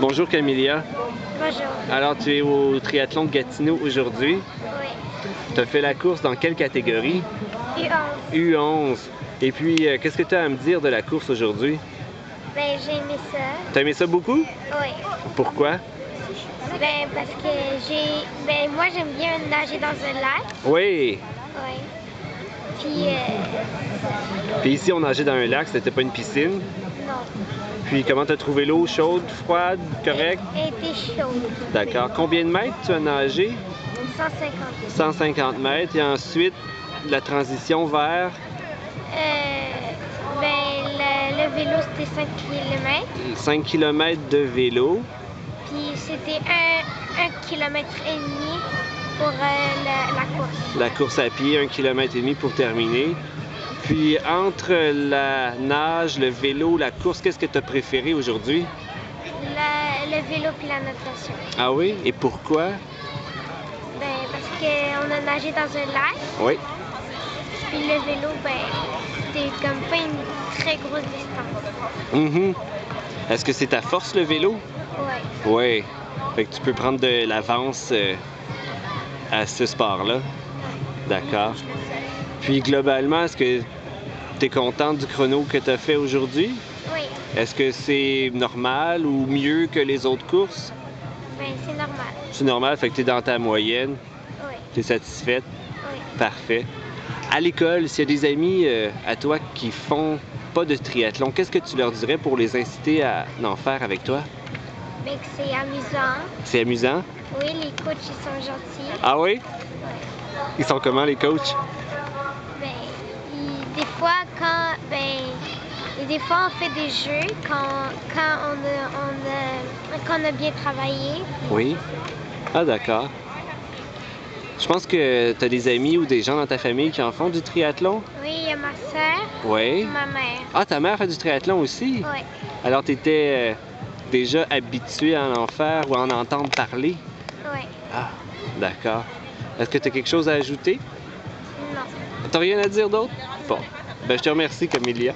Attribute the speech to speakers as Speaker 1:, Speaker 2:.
Speaker 1: Bonjour Camilia.
Speaker 2: Bonjour.
Speaker 1: Alors tu es au triathlon de Gatineau aujourd'hui.
Speaker 2: Oui.
Speaker 1: Tu as fait la course dans quelle catégorie?
Speaker 2: U11.
Speaker 1: U11. Et puis, euh, qu'est-ce que tu as à me dire de la course aujourd'hui?
Speaker 2: Ben, j'ai aimé ça.
Speaker 1: T'as aimé ça beaucoup?
Speaker 2: Oui.
Speaker 1: Pourquoi?
Speaker 2: Ben, parce que j'ai. Ben, moi, j'aime bien nager dans un lac.
Speaker 1: Oui.
Speaker 2: Oui. Puis, euh,
Speaker 1: Puis ici, on nageait dans un lac, c'était pas une piscine.
Speaker 2: non.
Speaker 1: Puis comment t'as trouvé l'eau? Chaude, froide, correcte?
Speaker 2: Elle était chaude.
Speaker 1: D'accord. Combien de mètres tu as nagé?
Speaker 2: 150.
Speaker 1: 150 mètres. Et ensuite, la transition vers?
Speaker 2: Euh, ben, le, le vélo, c'était 5 km.
Speaker 1: 5 km de vélo.
Speaker 2: Puis, c'était 1 km et demi pour euh, la, course.
Speaker 1: À pied, 1 km et demi pour terminer. Puis entre la nage, le vélo, la course, qu'est-ce que tu as préféré aujourd'hui?
Speaker 2: Le vélo puis la natation.
Speaker 1: Ah oui? Et pourquoi?
Speaker 2: Ben, parce qu'on a nagé dans un lac.
Speaker 1: Oui.
Speaker 2: Puis le vélo, ben, c'était comme pas une très grosse distance.
Speaker 1: Mhm. Est-ce que c'est ta force le vélo?
Speaker 2: Ouais.
Speaker 1: Oui. Fait que tu peux prendre de l'avance euh, à ce sport-là. D'accord. Puis globalement, est-ce que tu es contente du chrono que tu as fait aujourd'hui?
Speaker 2: Oui.
Speaker 1: Est-ce que c'est normal ou mieux que les autres courses?
Speaker 2: Ben, c'est normal.
Speaker 1: C'est normal, fait que tu es dans ta moyenne,
Speaker 2: Oui.
Speaker 1: tu es satisfaite?
Speaker 2: Oui.
Speaker 1: Parfait. À l'école, s'il y a des amis euh, à toi qui font pas de triathlon, qu'est-ce que tu leur dirais pour les inciter à en faire avec toi?
Speaker 2: C'est amusant.
Speaker 1: C'est amusant?
Speaker 2: Oui, les coachs, ils sont gentils.
Speaker 1: Ah oui?
Speaker 2: Ouais.
Speaker 1: Ils sont comment les coachs?
Speaker 2: Ben, ils- des fois, quand, ben, et des fois, on fait des jeux quand, quand on, a, on, a, quand on a bien travaillé.
Speaker 1: Oui. Ah d'accord. Je pense que tu as des amis ou des gens dans ta famille qui en font du triathlon?
Speaker 2: Oui, il y a ma soeur
Speaker 1: Oui.
Speaker 2: ma mère.
Speaker 1: Ah, ta mère fait du triathlon aussi?
Speaker 2: Oui.
Speaker 1: Alors tu étais déjà habitué à en faire ou à en entendre parler?
Speaker 2: Oui.
Speaker 1: Ah, d'accord. Est-ce que tu as quelque chose à ajouter?
Speaker 2: Non.
Speaker 1: T'as rien à dire d'autre? Bon. Ben, je te remercie, Camélia.